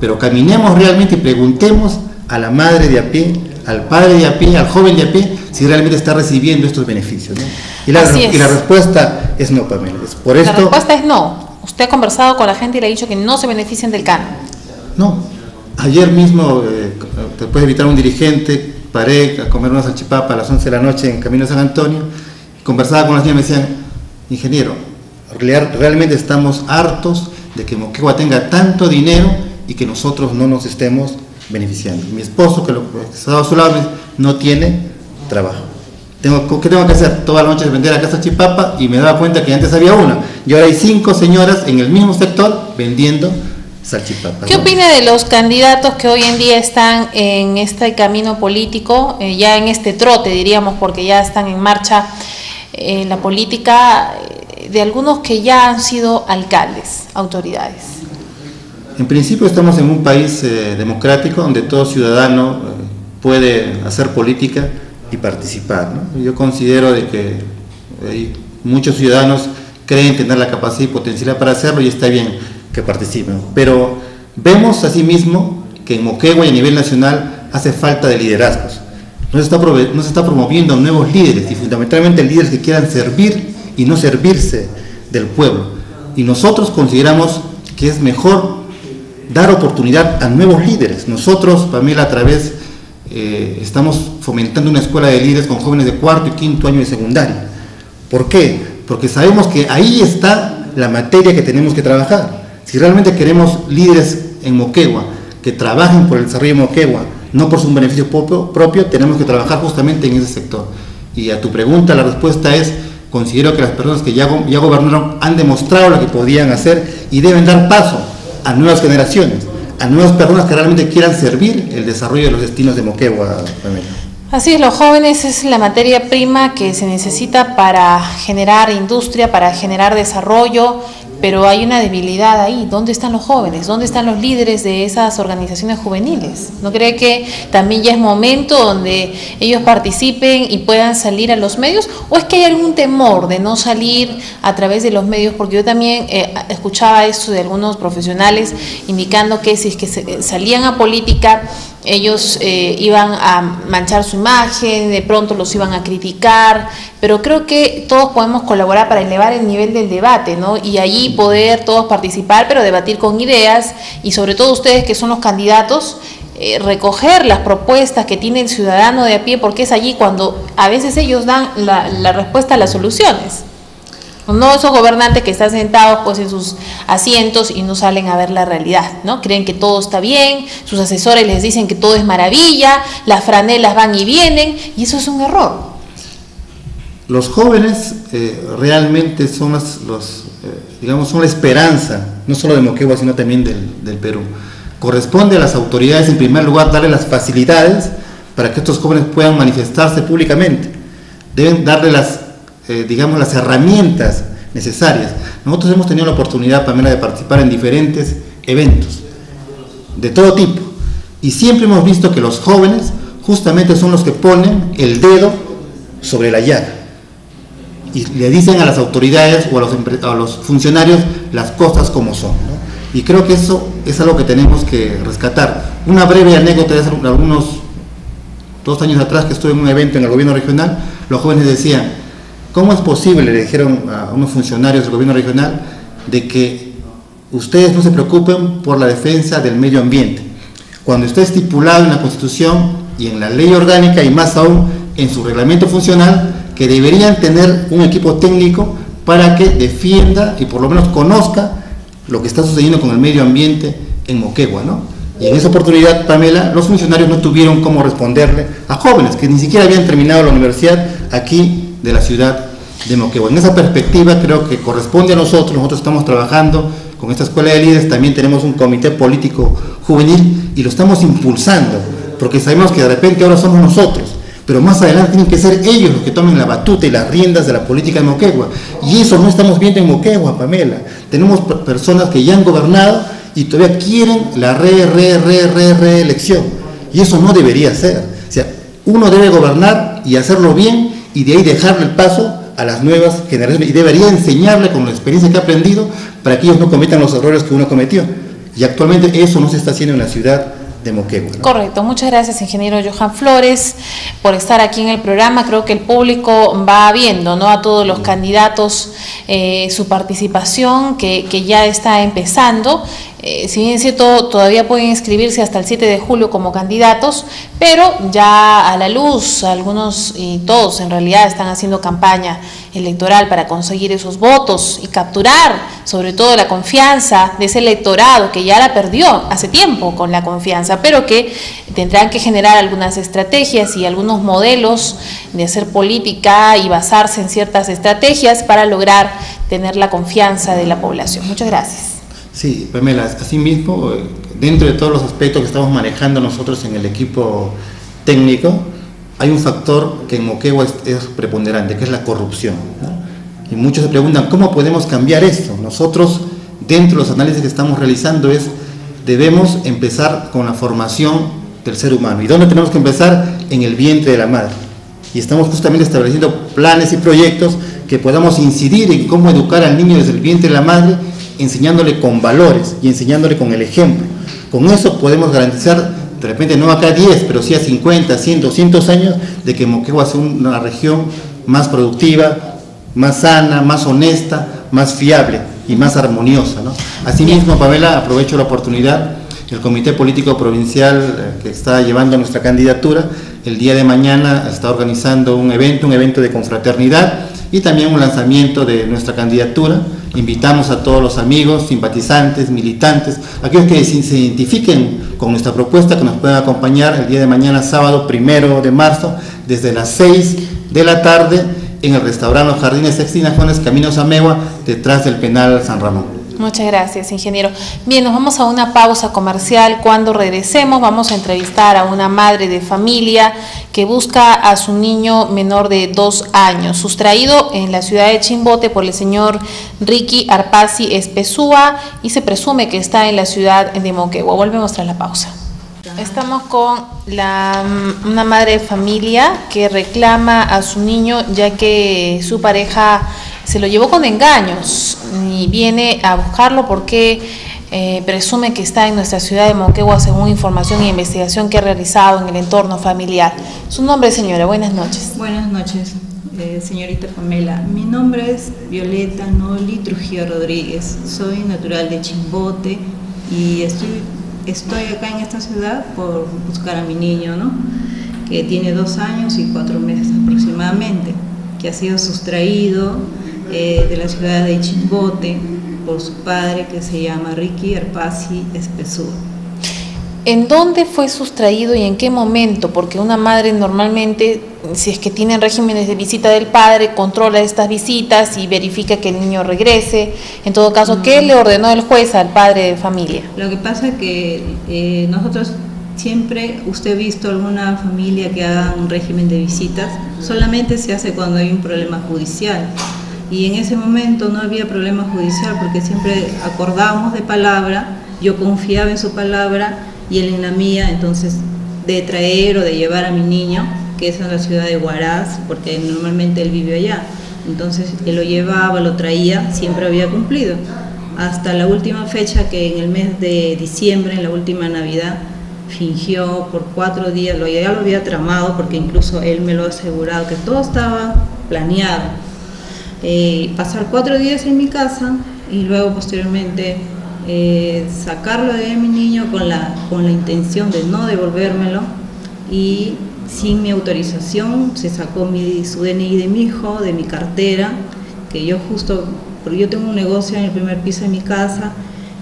pero caminemos realmente y preguntemos a la madre de a pie, al padre de a pie, al joven de a pie, si realmente está recibiendo estos beneficios. Y, la, y, la, respuesta es no, Pamela. por esto, la respuesta es no. Usted ha conversado con la gente y le ha dicho que no se benefician del canon. No, Ayer mismo, eh, después de invitar a un dirigente, paré a comer una salchipapa a las 11 de la noche en Camino a San Antonio, conversaba con las niñas y me decían, ingeniero, realmente estamos hartos de que Moquegua tenga tanto dinero y que nosotros no nos estemos beneficiando. Mi esposo, que, lo, está a su lado, no tiene trabajo. Tengo, ¿Qué tengo que hacer? Toda la noche vender a casa chipapa y me daba cuenta que antes había una. Y ahora hay cinco señoras en el mismo sector vendiendo ¿Qué opina de los candidatos que hoy en día están en este camino político, eh, ya en este trote, diríamos, porque ya están en marcha en la política, eh, de algunos que ya han sido alcaldes, autoridades? En principio estamos en un país eh, democrático donde todo ciudadano puede hacer política y participar. Yo considero de que muchos ciudadanos creen tener la capacidad y potencialidad para hacerlo y está bien que participen. Pero vemos asimismo que en Moquegua y a nivel nacional hace falta de liderazgos. No se, está no se está promoviendo nuevos líderes y fundamentalmente líderes que quieran servir y no servirse del pueblo. Y nosotros consideramos que es mejor dar oportunidad a nuevos líderes. Nosotros, Pamela, a través, eh, estamos fomentando una escuela de líderes con jóvenes de cuarto y quinto año de secundaria. ¿Por qué? Porque sabemos que ahí está la materia que tenemos que trabajar. Si realmente queremos líderes en Moquegua que trabajen por el desarrollo de Moquegua, no por su beneficio propio, tenemos que trabajar justamente en ese sector. Y a tu pregunta, la respuesta es, considero que las personas que ya, ya gobernaron han demostrado lo que podían hacer y deben dar paso a nuevas generaciones, a nuevas personas que realmente quieran servir el desarrollo de los destinos de Moquegua. Así es, los jóvenes es la materia prima que se necesita para generar industria, para generar desarrollo, pero hay una debilidad ahí. ¿Dónde están los jóvenes? ¿Dónde están los líderes de esas organizaciones juveniles? ¿No cree que también ya es momento donde ellos participen y puedan salir a los medios? ¿O es que hay algún temor de no salir a través de los medios? Porque yo también eh, escuchaba esto de algunos profesionales indicando que si es que salían a política, ellos eh, iban a manchar su imagen, de pronto los iban a criticar, pero creo que todos podemos colaborar para elevar el nivel del debate, ¿no? Y allí poder todos participar, pero debatir con ideas y sobre todo ustedes que son los candidatos, eh, recoger las propuestas que tiene el ciudadano de a pie, porque es allí cuando a veces ellos dan la, la respuesta a las soluciones. No esos gobernantes que están sentados pues en sus asientos y no salen a ver la realidad, ¿no? Creen que todo está bien, sus asesores les dicen que todo es maravilla, las franelas van y vienen, y eso es un error. Los jóvenes eh, realmente son los, eh, digamos, son la esperanza, no solo de Moquegua, sino también del, del Perú. Corresponde a las autoridades, en primer lugar, darle las facilidades para que estos jóvenes puedan manifestarse públicamente. Deben darle las, eh, digamos, las herramientas necesarias. Nosotros hemos tenido la oportunidad, Pamela, de participar en diferentes eventos de todo tipo. Y siempre hemos visto que los jóvenes justamente son los que ponen el dedo sobre la llaga. Y le dicen a las autoridades o a los, funcionarios las cosas como son. Y creo que eso es algo que tenemos que rescatar. Una breve anécdota de algunos dos años atrás que estuve en un evento en el gobierno regional, los jóvenes decían, ¿cómo es posible, le dijeron a unos funcionarios del gobierno regional, de que ustedes no se preocupen por la defensa del medio ambiente? Cuando está estipulado en la Constitución y en la ley orgánica y más aún en su reglamento funcional, que deberían tener un equipo técnico para que defienda y por lo menos conozca lo que está sucediendo con el medio ambiente en Moquegua, ¿no? Y en esa oportunidad, Pamela, los funcionarios no tuvieron cómo responderle a jóvenes que ni siquiera habían terminado la universidad aquí de la ciudad de Moquegua. En esa perspectiva creo que corresponde a nosotros, nosotros estamos trabajando con esta escuela de líderes, también tenemos un comité político juvenil y lo estamos impulsando, porque sabemos que de repente ahora somos nosotros, pero más adelante tienen que ser ellos los que tomen la batuta y las riendas de la política de Moquegua. Y eso no estamos viendo en Moquegua, Pamela. Tenemos personas que ya han gobernado y todavía quieren la re, re, re, re, reelección. Y eso no debería ser. O sea, uno debe gobernar y hacerlo bien y de ahí dejarle el paso a las nuevas generaciones y debería enseñarle con la experiencia que ha aprendido para que ellos no cometan los errores que uno cometió. Y actualmente eso no se está haciendo en la ciudad de Moquegua. Correcto, muchas gracias ingeniero Johan Flores por estar aquí en el programa. Creo que el público va viendo ¿no? a todos los candidatos eh, su participación que, que ya está empezando eh, si bien es cierto, todavía pueden inscribirse hasta el 7 de julio como candidatos, pero ya a la luz, algunos y todos en realidad están haciendo campaña electoral para conseguir esos votos y capturar sobre todo la confianza de ese electorado que ya la perdió hace tiempo con la confianza, pero que tendrán que generar algunas estrategias y algunos modelos de hacer política y basarse en ciertas estrategias para lograr tener la confianza de la población. Muchas gracias. Sí, Pamela, asimismo, dentro de todos los aspectos que estamos manejando nosotros en el equipo técnico, hay un factor que en Moquegua es, preponderante, que es la corrupción. Y muchos se preguntan, ¿cómo podemos cambiar esto? Nosotros, dentro de los análisis que estamos realizando, es debemos empezar con la formación del ser humano. ¿Y dónde tenemos que empezar? En el vientre de la madre. Y estamos justamente estableciendo planes y proyectos que podamos incidir en cómo educar al niño desde el vientre de la madre enseñándole con valores y enseñándole con el ejemplo. Con eso podemos garantizar, de repente no acá 10, pero sí a 50, 100, 200 años, de que Moquegua sea una región más productiva, más sana, más honesta, más fiable y más armoniosa. ¿no? Asimismo, Pamela, aprovecho la oportunidad, el Comité Político Provincial eh, que está llevando nuestra candidatura, el día de mañana está organizando un evento, un evento de confraternidad y también un lanzamiento de nuestra candidatura Invitamos a todos los amigos, simpatizantes, militantes, aquellos que se identifiquen con nuestra propuesta, que nos puedan acompañar el día de mañana, sábado primero de marzo, desde las 6 de la tarde en el restaurante Los Jardines Extinajones, Caminos Amegua, detrás del penal San Ramón. Muchas gracias, ingeniero. Bien, nos vamos a una pausa comercial. Cuando regresemos vamos a entrevistar a una madre de familia que busca a su niño menor de dos años, sustraído en la ciudad de Chimbote por el señor Ricky Arpasi Espesúa y se presume que está en la ciudad de Moquegua. Volvemos tras la pausa. Estamos con la, una madre de familia que reclama a su niño ya que su pareja se lo llevó con engaños y viene a buscarlo porque eh, presume que está en nuestra ciudad de Moquegua según información e investigación que ha realizado en el entorno familiar. Su nombre, señora, buenas noches. Buenas noches, eh, señorita Pamela. Mi nombre es Violeta Noli Trujillo Rodríguez. Soy natural de Chimbote y estoy, estoy acá en esta ciudad por buscar a mi niño, ¿no? que tiene dos años y cuatro meses aproximadamente, que ha sido sustraído eh, de la ciudad de Chimbote por su padre que se llama Ricky Arpasi Espesúa. ¿En dónde fue sustraído y en qué momento? Porque una madre normalmente, si es que tiene regímenes de visita del padre, controla estas visitas y verifica que el niño regrese. En todo caso, ¿qué le ordenó el juez al padre de familia? Lo que pasa es que eh, nosotros siempre, usted ha visto alguna familia que haga un régimen de visitas, solamente se hace cuando hay un problema judicial. Y en ese momento no había problema judicial porque siempre acordábamos de palabra, yo confiaba en su palabra y él en la mía, entonces de traer o de llevar a mi niño, que es en la ciudad de Huaraz, porque normalmente él vive allá. Entonces él lo llevaba, lo traía, siempre había cumplido. Hasta la última fecha que en el mes de diciembre, en la última Navidad, fingió por cuatro días, lo, ya lo había tramado porque incluso él me lo ha asegurado que todo estaba planeado. Eh, pasar cuatro días en mi casa y luego posteriormente eh, sacarlo de mi niño con la, con la intención de no devolvérmelo y sin mi autorización se sacó mi, su DNI de mi hijo, de mi cartera, que yo justo, porque yo tengo un negocio en el primer piso de mi casa,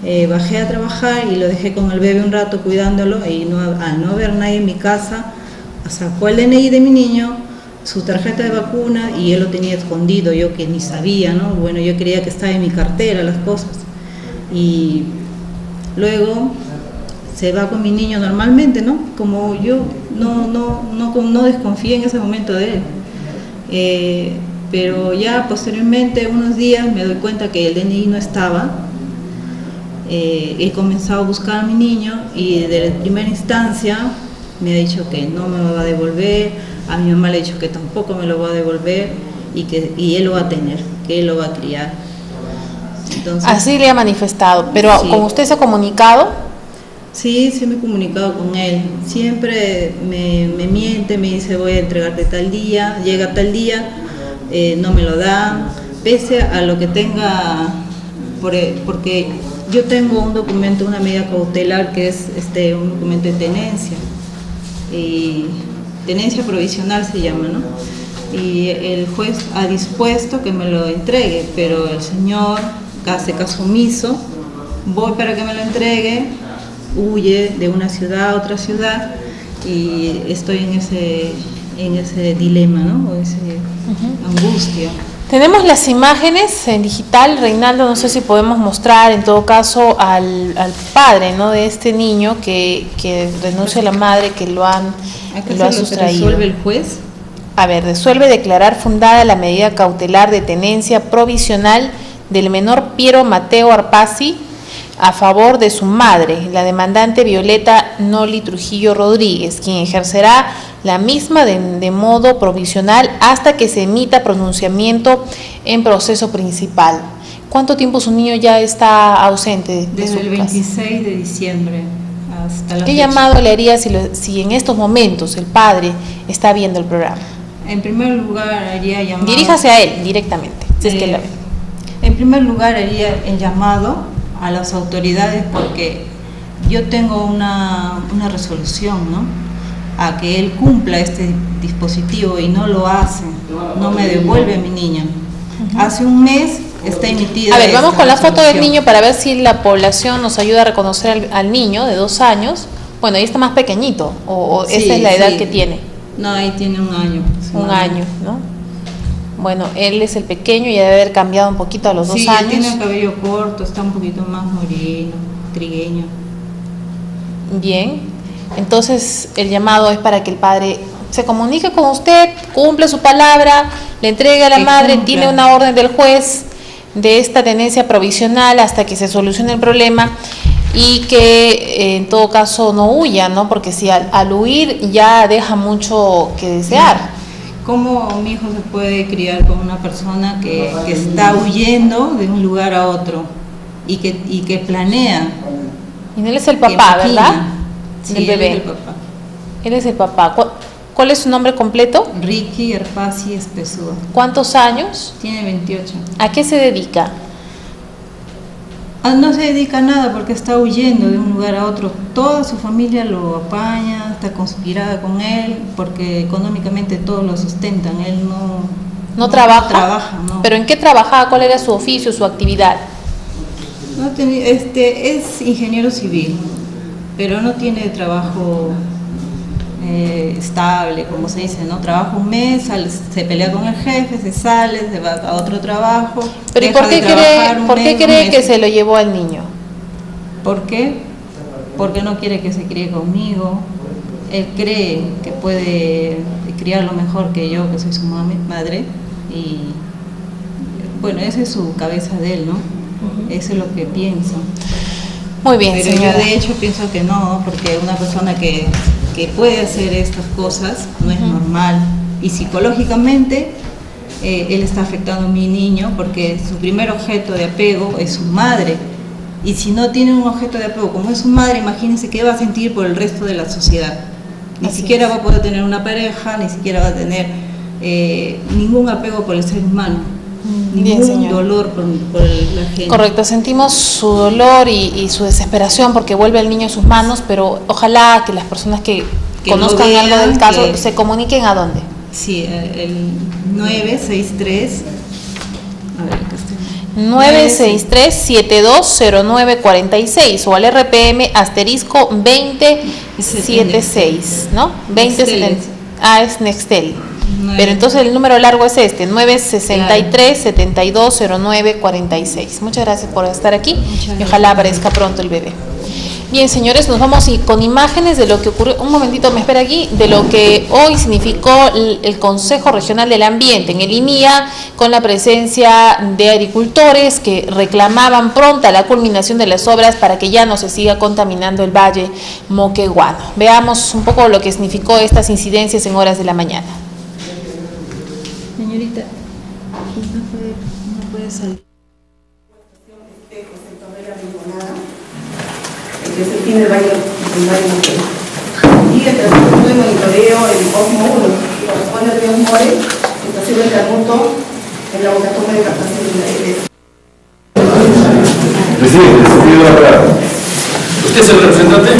eh, bajé a trabajar y lo dejé con el bebé un rato cuidándolo y no, al no haber nadie en mi casa, sacó el DNI de mi niño, su tarjeta de vacuna y él lo tenía escondido, yo que ni sabía, ¿no? Bueno, yo creía que estaba en mi cartera las cosas y luego se va con mi niño normalmente, ¿no? Como yo no, no, no, no desconfié en ese momento de él. Eh, pero ya posteriormente, unos días, me doy cuenta que el DNI no estaba. Eh, he comenzado a buscar a mi niño y desde primera instancia me ha dicho que no me va a devolver, a mi mamá le ha dicho que tampoco me lo va a devolver y que y él lo va a tener, que él lo va a criar. Así le ha manifestado, pero ¿con usted se ha comunicado? Sí, sí me he comunicado con él. Siempre me, miente, me dice voy a entregarte tal día, llega tal día, eh, no me lo da, pese a lo que tenga, e, porque yo tengo un documento, una medida cautelar que es este un documento de tenencia, y tenencia provisional se llama, ¿no? Y el juez ha dispuesto que me lo entregue, pero el señor hace caso omiso, voy para que me lo entregue, huye de una ciudad a otra ciudad y estoy en ese, en ese dilema, ¿no? O esa angustia. Tenemos las imágenes en digital, Reinaldo, no sé si podemos mostrar en todo caso al, padre ¿no? de este niño que, que renuncia a la madre que lo han lo ha sustraído. resuelve el juez? A ver, resuelve declarar fundada la medida cautelar de tenencia provisional del menor Piero Mateo Arpasi a favor de su madre, la demandante Violeta Noli Trujillo Rodríguez, quien ejercerá la misma de, modo provisional hasta que se emita pronunciamiento en proceso principal. ¿Cuánto tiempo su niño ya está ausente? Desde el 26 de diciembre hasta la ¿Qué llamado le haría si, si, en estos momentos el padre está viendo el programa? En primer lugar haría llamado... Diríjase a él directamente, si es que lo ve. En primer lugar, haría el llamado a las autoridades porque yo tengo una, resolución, ¿no? A que él cumpla este dispositivo y no lo hace, no me devuelve a mi niña. Hace un mes está emitida. A ver, vamos con la foto del niño para ver si la población nos ayuda a reconocer al, niño de dos años. Bueno, ahí está más pequeñito, o, esa es la edad que tiene. No, ahí tiene un año. Un año, ¿no? Bueno, él es el pequeño y debe haber cambiado un poquito a los dos años. Sí, tiene el cabello corto, está un poquito más moreno, trigueño. Bien, entonces el llamado es para que el padre se comunique con usted, cumple su palabra, le entregue a la madre, tiene una orden del juez de esta tenencia provisional hasta que se solucione el problema y que eh, en todo caso no huya, ¿no? Porque si al huir ya deja mucho que desear. ¿Cómo mi hijo se puede criar con una persona que, está huyendo de un lugar a otro y que, y que planea? Y él es el papá, ¿verdad? Sí, bebé. Él es el papá. Él es el papá. ¿Cuál, es su nombre completo? Ricky Herpasi Espesúa. ¿Cuántos años? Tiene 28. ¿A qué se dedica? Ah, no se dedica a nada porque está huyendo de un lugar a otro. Toda su familia lo apaña, está conspirada con él porque económicamente todos lo sustentan. Él no, no, trabaja. ¿Pero en qué trabajaba? ¿Cuál era su oficio, su actividad? este, es ingeniero civil, pero no tiene trabajo eh, estable, como se dice, ¿no? Trabaja un mes, se pelea con el jefe, se sale, se va a otro trabajo. Pero ¿y por qué cree, ¿por qué cree que se lo llevó al niño? ¿Por qué? Porque no quiere que se críe conmigo. Él cree que puede criarlo mejor que yo, que soy su madre. Y bueno, esa es su cabeza de él, ¿no? Eso es lo que pienso. Muy bien, Pero yo de hecho pienso que no, porque una persona que, que puede hacer estas cosas no es normal. Y psicológicamente eh, él está afectando a mi niño porque su primer objeto de apego es su madre. Y si no tiene un objeto de apego como es su madre, imagínense qué va a sentir por el resto de la sociedad. Ni siquiera va a poder tener una pareja, ni siquiera va a tener eh, ningún apego por el ser humano. Ningún dolor por, la gente. Correcto, sentimos su dolor y, su desesperación porque vuelve el niño a sus manos, pero ojalá que las personas que, conozcan algo del caso se comuniquen a dónde. Sí, eh, el 963 963-720946 o al RPM asterisco 2076, ¿no? 2070. Ah, es Nextel. Pero entonces el número largo es este, 963-720946. Muchas gracias por estar aquí y ojalá aparezca pronto el bebé. Bien, señores, nos vamos con imágenes de lo que ocurrió, un momentito, me espera aquí, de lo que hoy significó el, Consejo Regional del Ambiente en el INIA, con la presencia de agricultores que reclamaban pronta la culminación de las obras para que ya no se siga contaminando el valle Moqueguano. Veamos un poco lo que significó estas incidencias en horas de la mañana. Señorita, no puede, no puede salir. que se tiene el baño, el baño Y el transporte de monitoreo, el OSMO 1, que corresponde al río More, estación del Canuto, en la toma de captación de la iglesia. Presidente, se pido la palabra. ¿Usted es el representante?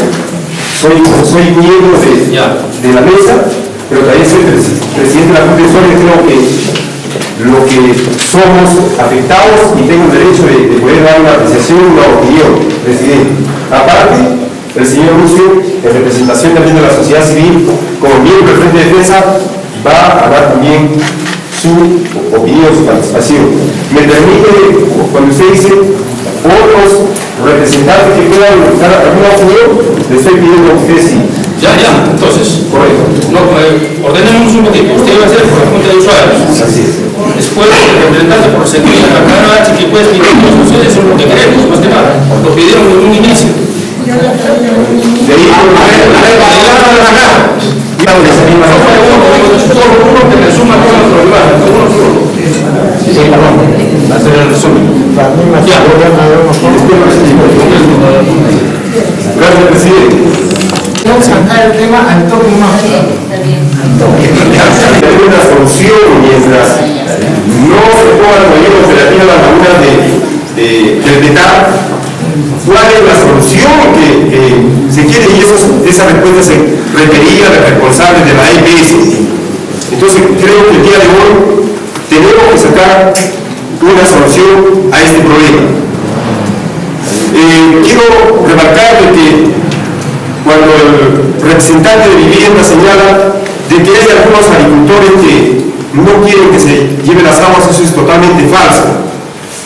Soy, soy miembro de, de la mesa, pero también soy presidente de la Junta de Usuarios. Creo que lo que somos afectados y tengo el derecho de, de poder dar una apreciación, una opinión, presidente. Aparte, el señor Lucio, en representación también de la sociedad civil, como miembro del Frente de Defensa, va a dar también su opinión, su participación. Me permite, cuando usted dice otros representantes que puedan dar alguna opinión, le estoy pidiendo a usted sí. Ya, ya, entonces, correcto. No, eh, ordenemos un poquito. Usted va a ser por la Junta de Usuarios. Así es. Después, el representante por sentir la Cámara H que puede explicar ustedes son lo que queremos, más que nada. Lo pidieron en un inicio. De ahí, uno que resuma todos los problemas, uno solo. Sí, perdón. Hacer el resumen. Gracias, presidente. Vamos a sacar el tema al toque más. Hay una solución mientras no se pongan mayor operativa las lagunas de, de, del cuál es la solución que, se quiere y esa respuesta se requería de responsables de la EPS. Entonces creo que el día de hoy tenemos que sacar una solución a este problema. Eh, quiero remarcar que cuando el representante de vivienda señala de que hay algunos agricultores que no quieren que se lleven las aguas, eso es totalmente falso.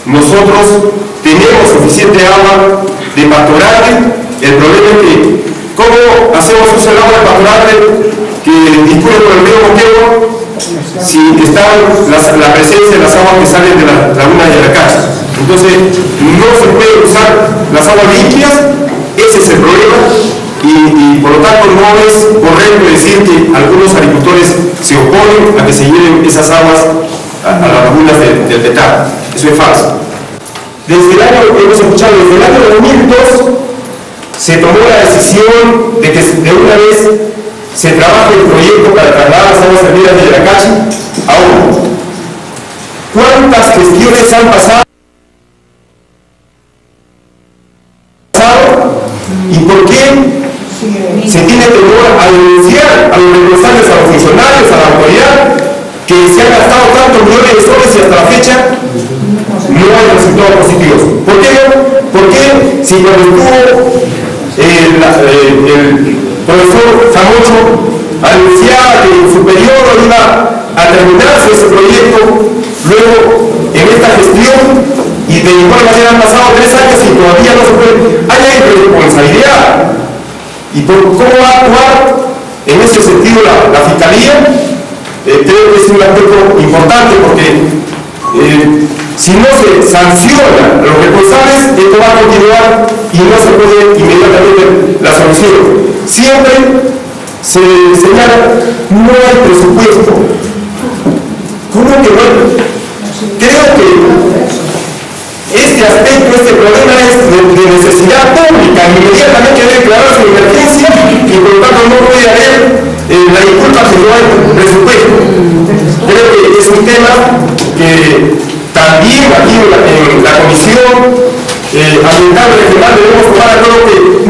Nosotros tenemos suficiente agua de pastorable, el problema es que ¿cómo hacemos uso del agua de pastorable que dispone por el río Moquegua si está la, presencia de las aguas que salen de la laguna de casa? Entonces, no se puede usar las aguas limpias, ese es el problema, y, por lo tanto no es correcto decir que algunos agricultores se oponen a que se lleven esas aguas a, las lagunas del de Eso es falso. Desde el año, hemos escuchado, desde el año 2002 se tomó la decisión de que de una vez se trabaje el proyecto para trasladar las aguas servidas de Yaracachi a uno. ¿Cuántas gestiones han pasado? ¿Y por qué se tiene temor a denunciar a los responsables, a los funcionarios, a la autoridad, que se han gastado tantos millones de soles y hasta la fecha no hay resultados positivos. ¿Por qué? Porque si cuando estuvo el, el profesor Zamocho anunciaba que en su periodo iba a terminarse ese proyecto, luego en esta gestión, y de igual manera han pasado tres años y todavía no se puede, hay responsabilidad. Y por cómo va a actuar en ese sentido la, Fiscalía, eh, creo que es un aspecto importante porque eh, si no se sanciona a los responsables, esto va a continuar y no se puede inmediatamente la solución. Siempre se señala, no hay presupuesto. ¿Cómo que no? Creo que este aspecto, este problema es de, necesidad pública, inmediatamente debe declarar su emergencia y por tanto no puede haber eh, la disculpa si no presupuesto. Creo que es un tema que también aquí en la, comisión eh, ambiental regional debemos tomar acuerdo que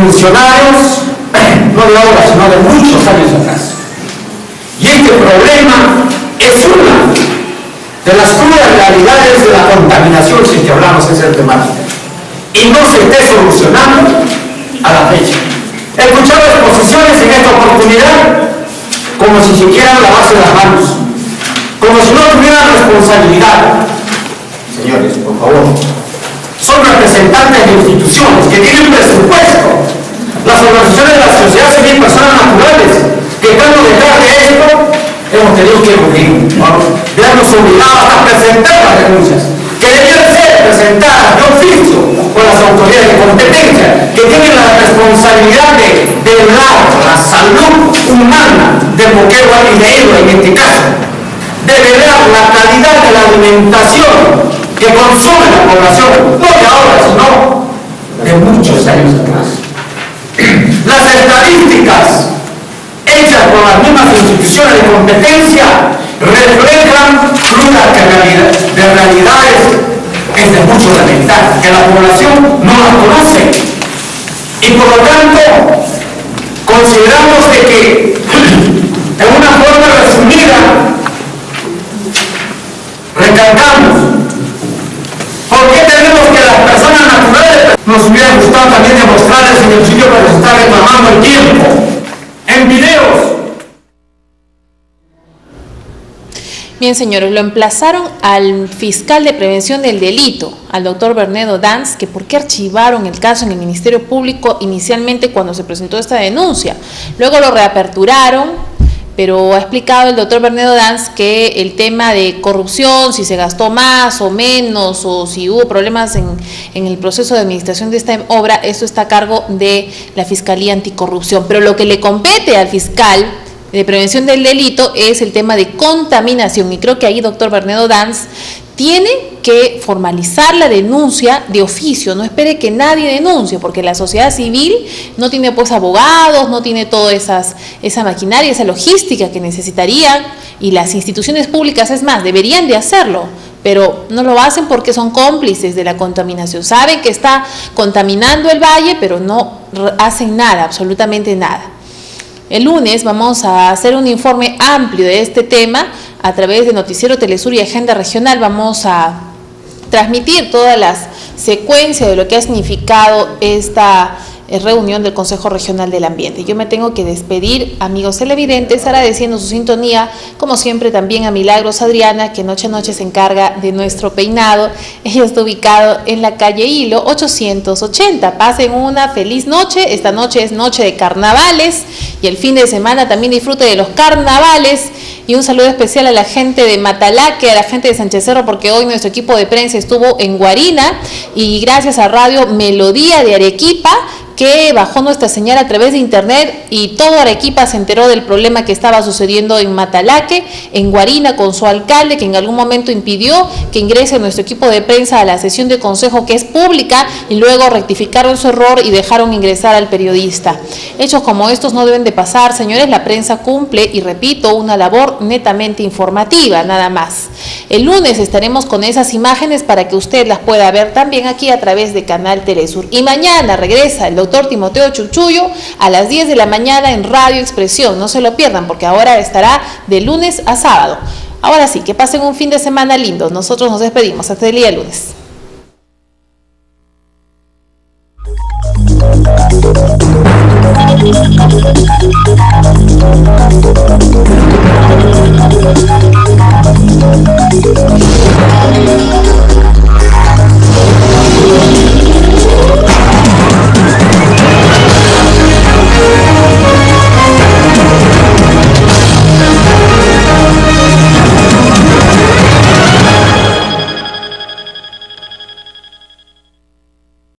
funcionarios, no de ahora, sino de muchos años atrás. Y este problema es una de las crudas realidades de la contaminación, si que hablamos en ese temática. Y no se esté solucionando a la fecha. He escuchado exposiciones en esta oportunidad como si siquiera lavarse las manos, como si no tuvieran responsabilidad. Señores, por favor, son representantes de instituciones que tienen presupuesto. Las organizaciones de la sociedad civil, personas naturales, que están detrás de esto, hemos tenido que morir, vernos obligados a presentar las denuncias, que debían ser presentadas de oficio por las autoridades de competencia, que tienen la responsabilidad de velar la salud humana del boquero alineído en este caso, de velar la calidad de la alimentación que consume la población, no de ahora, sino de muchos años atrás. Las estadísticas hechas por las mismas instituciones de competencia reflejan crudas de realidades es de mucho lamentar, que la población no las conoce. Y por lo tanto, consideramos de que, en una forma resumida, recalcamos, ¿por qué tenemos que las personas naturales nos hubiera gustado también demostrarles en el sitio que se está reclamando el tiempo? En videos, Bien, señores, lo emplazaron al fiscal de prevención del delito, al doctor Bernedo Danz, que por qué archivaron el caso en el Ministerio Público inicialmente cuando se presentó esta denuncia. Luego lo reaperturaron, pero ha explicado el doctor Bernedo Danz que el tema de corrupción, si se gastó más o menos, o si hubo problemas en, en el proceso de administración de esta obra, eso está a cargo de la Fiscalía Anticorrupción. Pero lo que le compete al fiscal de prevención del delito es el tema de contaminación y creo que ahí doctor Bernedo Danz tiene que formalizar la denuncia de oficio, no espere que nadie denuncie, porque la sociedad civil no tiene pues abogados, no tiene toda esas, esa maquinaria, esa logística que necesitarían, y las instituciones públicas, es más, deberían de hacerlo, pero no lo hacen porque son cómplices de la contaminación, saben que está contaminando el valle, pero no hacen nada, absolutamente nada. El lunes vamos a hacer un informe amplio de este tema a través de Noticiero Telesur y Agenda Regional. Vamos a transmitir todas las secuencias de lo que ha significado esta reunión del Consejo Regional del Ambiente. Yo me tengo que despedir, amigos televidentes, agradeciendo su sintonía, como siempre también a Milagros Adriana, que noche a noche se encarga de nuestro peinado. Ella está ubicado en la calle Hilo 880. Pasen una feliz noche. Esta noche es noche de carnavales y el fin de semana también disfrute de los carnavales. Y un saludo especial a la gente de Matalaque, a la gente de Sánchez Cerro, porque hoy nuestro equipo de prensa estuvo en Guarina y gracias a Radio Melodía de Arequipa que bajó nuestra señal a través de internet y todo Arequipa se enteró del problema que estaba sucediendo en Matalaque, en Guarina, con su alcalde, que en algún momento impidió que ingrese nuestro equipo de prensa a la sesión de consejo que es pública y luego rectificaron su error y dejaron ingresar al periodista. Hechos como estos no deben de pasar, señores, la prensa cumple y repito, una labor netamente informativa, nada más. El lunes estaremos con esas imágenes para que usted las pueda ver también aquí a través de Canal Telesur. Y mañana regresa el doctor Timoteo Chuchuyo a las 10 de la mañana en Radio Expresión. No se lo pierdan porque ahora estará de lunes a sábado. Ahora sí, que pasen un fin de semana lindo. Nosotros nos despedimos. Hasta el día lunes.